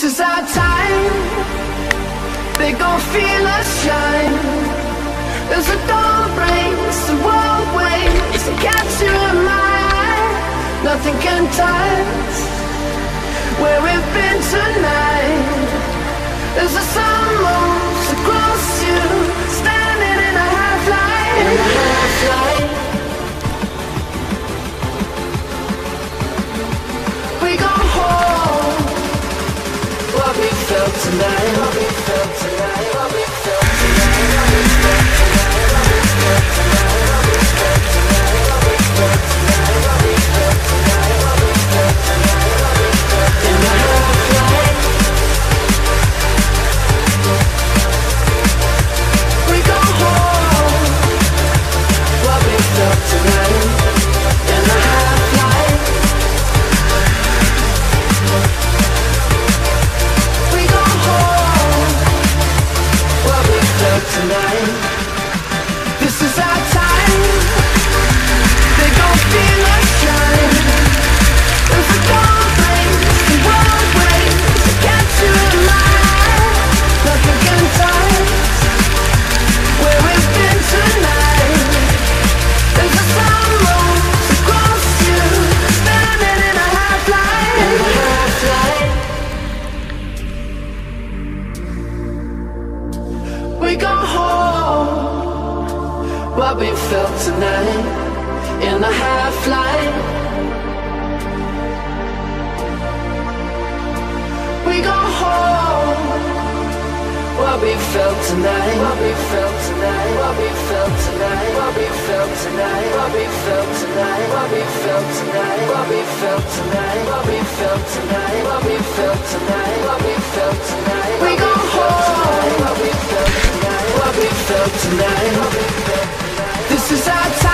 This is our time. They gon' feel us shine. As the dawn breaks, the world waits you in my eye. Nothing can touch where we've been tonight. Felt tonight. Tonight. This is our time. They gon' feel We go home. What we felt tonight in the half light. We go home. What we felt tonight. What we felt tonight. What we felt tonight. What we felt tonight. What we felt tonight. What we felt tonight. What we felt tonight. What we felt tonight. up tonight. This is our time.